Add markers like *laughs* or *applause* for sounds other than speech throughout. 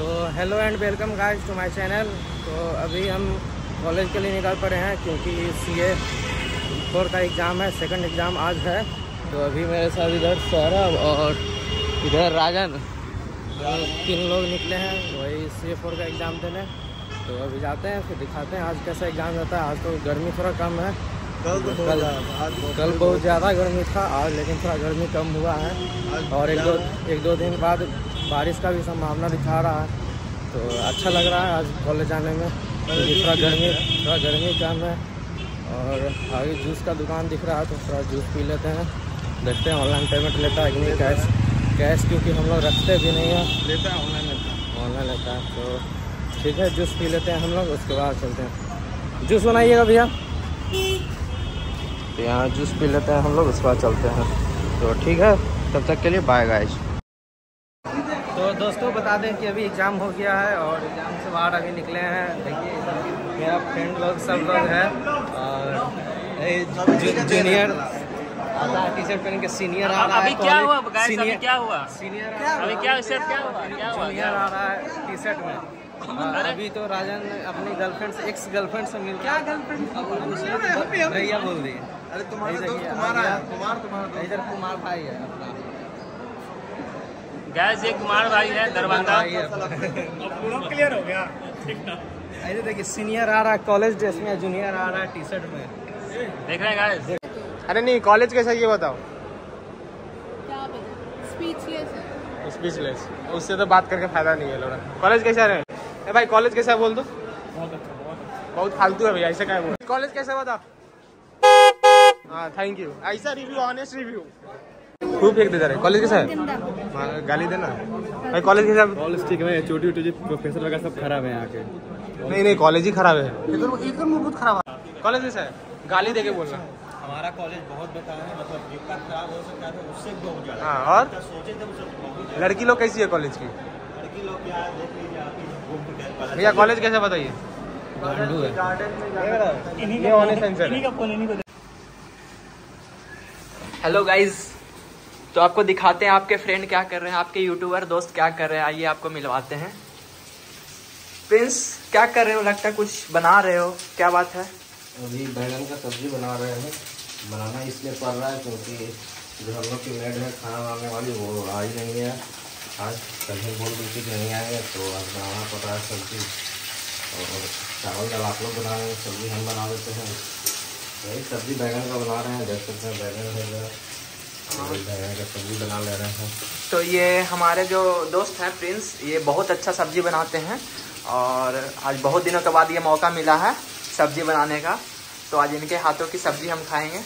तो hello and welcome guys to my channel तो अभी हम कॉलेज के लिए निकल पड़े हैं क्योंकि सी ए फोर का एग्ज़ाम है सेकंड एग्ज़ाम आज है। तो अभी मेरे साथ इधर सौरभ और इधर राजन। तो तीन लोग निकले हैं वही सी ए फोर का एग्ज़ाम देने। तो अभी जाते हैं फिर दिखाते हैं आज कैसा एग्ज़ाम रहता है। आज तो गर्मी थोड़ा कम है। कल तो कल कल बहुत ज़्यादा गर्मी था आज लेकिन थोड़ा गर्मी कम हुआ है। और एक दो एक दो दिन बाद बारिश का भी संभावना दिखा रहा है। तो अच्छा लग रहा है आज कॉलेज जाने में। थोड़ा गर्मी थोड़ा गर्मी कम है। और आगे जूस का दुकान दिख रहा है तो थोड़ा जूस पी लेते हैं। देखते हैं ऑनलाइन पेमेंट लेता है कि नहीं कैश कैश क्योंकि हम लोग रखते भी नहीं हैं। लेता है ऑनलाइन लेता है। ऑनलाइन लेता है तो ठीक है जूस पी लेते हैं हम लोग उसके बाद चलते हैं। जूस बनाइएगा भैया। तो यहाँ जूस पी लेते हैं हम लोग उसके बाद चलते हैं। तो ठीक है तब तक के लिए बाय गाइज़ दोस्तों बता दें कि अभी एग्ज़ाम हो गया है और एग्ज़ाम से बाहर अभी निकले हैं। देखिए मेरा फ्रेंड लोग सब लोग हैं। और जूनियर टी शर्ट पहन के सीनियर आ रहा है अभी क्या हुआ कॉलेज- गाइस अभी सीनियर क्या हुआ? सीनियर अभी क्या सर क्या हुआ? जूनियर आ रहा है टी शर्ट में अभी तो राजन अपनी गर्लफ्रेंड से एक्स गर्लफ्रेंड से मिल क्या गर्लफ्रेंड भैया बोल दिए अरे तुम्हारा दोस्त ये तुम्हारा है। कुमार तुम्हारा इधर कुमार भाई है अपना। गैस ये कुमार भाई है दरभंगा। क्लियर हो। गया। ऐसे देखिए सीनियर आ रहा है कॉलेज ड्रेस में जूनियर आ रहा है टी शर्ट में। देख रहे हैं गाइस अरे नहीं कॉलेज कैसा ये बताओ। क्या स्पीचलेस स्पीचलेस उससे तो बात करके फ़ायदा नहीं है लोड़ा कॉलेज कैसा है? ए भाई कॉलेज कैसा है बोल दो। बहुत अच्छा बहुत फालतू है भैया ऐसे क्या बोल कॉलेज कैसा बताओ। हाँ थैंक यू ऐसा रिव्यू ऑनेस्ट रिव्यू खूब फेंक देता रहे कॉलेज कैसा है हाँ, गाली देना। भाई कॉलेज कैसा है? कॉलेज ठीक है चोटी उटी प्रोफेसर वगैरह सब खराब है यहाँ के। नहीं नहीं कॉलेज ही खराब है। इधर इधर बहुत खराब है। कॉलेज कैसा है? गाली दे के बोलना। हमारा कॉलेज बहुत बेकार है मतलब खराब हो सकता है उससे बहुत ज़्यादा। हाँ और? सोचे थे उससे लड़की लोग कैसी है कॉलेज की? लड़की लोग क्या देख लीजिए ही के भैया कॉलेज कैसा बताइए? हेलो गाइज़ तो आपको दिखाते हैं आपके फ्रेंड क्या कर रहे हैं, आपके यूट्यूबर दोस्त क्या कर रहे हैं, आइए आपको मिलवाते हैं। प्रिंस क्या कर रहे हो? लगता है कुछ बना रहे हो। क्या बात है? अभी बैंगन का सब्ज़ी बना रहे हैं। बनाना इसलिए पड़ रहा है क्योंकि जो हम लोग की मेड है, खाना बनाने वाली, वो आ ही नहीं है। आज ही बोल कि नहीं आएँगे तो आज बनाना पड़ रहा है सब्ज़ी। और चावल दाल आप लोग बना रहे हैं, सब्ज़ी हम बना देते हैं। वही सब्ज़ी बैंगन का बना रहे हैं, देख सकते हैं, बैंगन है का सब्ज़ी बना ले रहे हैं तो ये हमारे जो दोस्त हैं प्रिंस ये बहुत अच्छा सब्ज़ी बनाते हैं और आज बहुत दिनों के बाद ये मौका मिला है सब्ज़ी बनाने का। तो आज इनके हाथों की सब्ज़ी हम खाएँगे।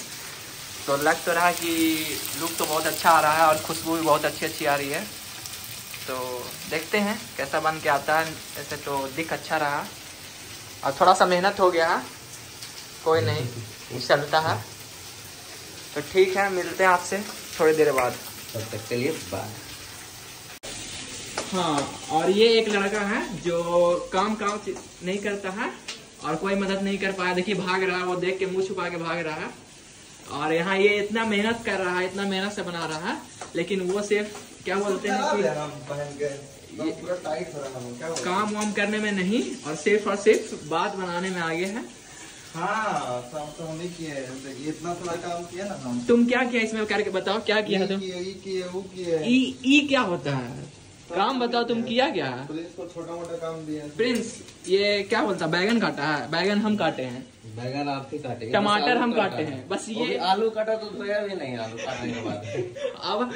तो लग तो रहा कि लुक तो बहुत अच्छा आ रहा है और खुशबू भी बहुत अच्छी अच्छी आ रही है। तो देखते हैं कैसा बन के आता है। ऐसे तो दिख अच्छा रहा। और थोड़ा सा मेहनत हो गया है। कोई नहीं, चलता है। तो ठीक है मिलते हैं आपसे थोड़ी देर बाद। तब तक के लिए बाय हाँ और ये एक लड़का है जो काम काम नहीं करता है और कोई मदद नहीं कर पाया। देखिए भाग रहा है वो देख के मुँह छुपा के भाग रहा है। और यहाँ ये इतना मेहनत कर रहा है इतना मेहनत से बना रहा है लेकिन वो सिर्फ़ क्या बोलते हैं कि पूरा टाइट हो रहा है? काम वाम करने में नहीं और सिर्फ़ और सिर्फ़ बात बनाने में आगे है। हाँ सब तो हम ही। किए हैं ये इतना सारा काम किया ना हम तुम क्या किया इसमें? करके बताओ क्या किया तुम? वो ई ई क्या होता है? काम बताओ तुम किया क्या है? को छोटा मोटा काम दिया प्रिंस ये क्या बोलता है? बैगन काटा है। बैगन हम काटे हैं। बैंगन आप ही काटेंगे टमाटर हम काटे हैं। बस ये आलू काटा तो धोया भी नहीं आलू काटने के बाद। *laughs* अब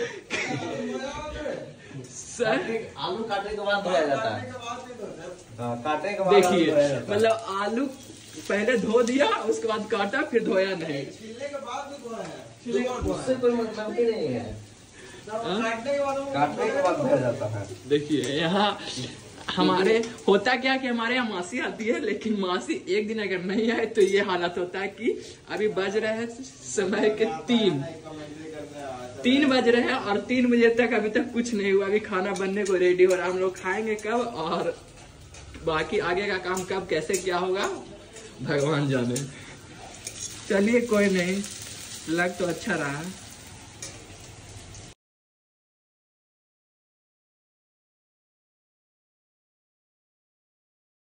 सर आलू काटने के बाद धोया जाता है। काटने के बाद देखिए धोया जाता है। मतलब आलू पहले धो दिया उसके बाद काटा फिर धोया नहीं। उससे कोई मतलब ही नहीं है। काटने के बाद धोया जाता है। देखिए यहाँ हमारे होता क्या कि हमारे यहाँ मासी आती है लेकिन मासी एक दिन अगर नहीं आए तो ये हालत होता है कि अभी बज रहे हैं समय के तीन। तीन बज रहे हैं और तीन बजे तक अभी तक कुछ नहीं हुआ। अभी खाना बनने को रेडी हो रहा है हम लोग खाएँगे कब और बाकी आगे का काम कब कैसे क्या होगा? भगवान जाने। चलिए कोई नहीं लग तो अच्छा रहा।